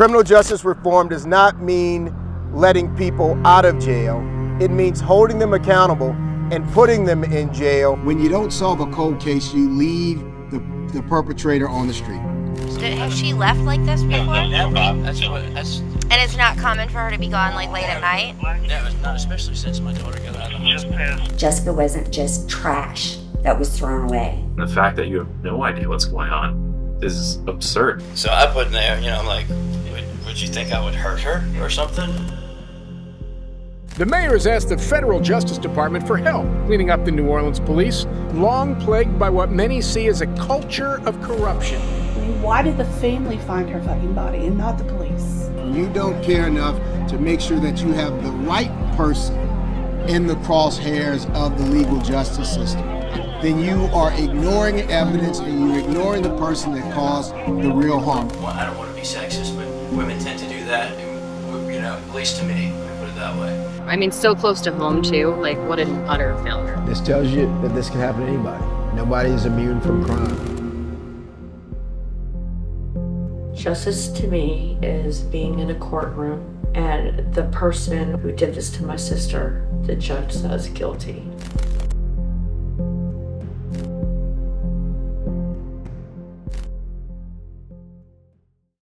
Criminal justice reform does not mean letting people out of jail. It means holding them accountable and putting them in jail. When you don't solve a cold case, you leave the, the perpetrator on the street. Has she left like this before? Never. That's what. That's And it's not common for her to be gone like late at night? never. Not especially since my daughter got out of the hospital. Jessica wasn't just trash that was thrown away. The fact that you have no idea what's going on is absurd. So I put in there, you know, I'm like, would, would you think I would hurt her or something? The mayor has asked the federal Justice Department for help cleaning up the New Orleans police, long plagued by what many see as a culture of corruption. I mean, why did the family find her fucking body and not the police? You don't care enough to make sure that you have the right person in the crosshairs of the legal justice system. Then you are ignoring evidence and you're ignoring the person that caused the real harm. Well, I don't want to be sexist, but women tend to do that, you know, at least to me, let me put it that way. I mean, so close to home, too. Like, what an utter failure. This tells you that this can happen to anybody. Nobody is immune from crime. Justice to me is being in a courtroom and the person who did this to my sister, the judge says guilty.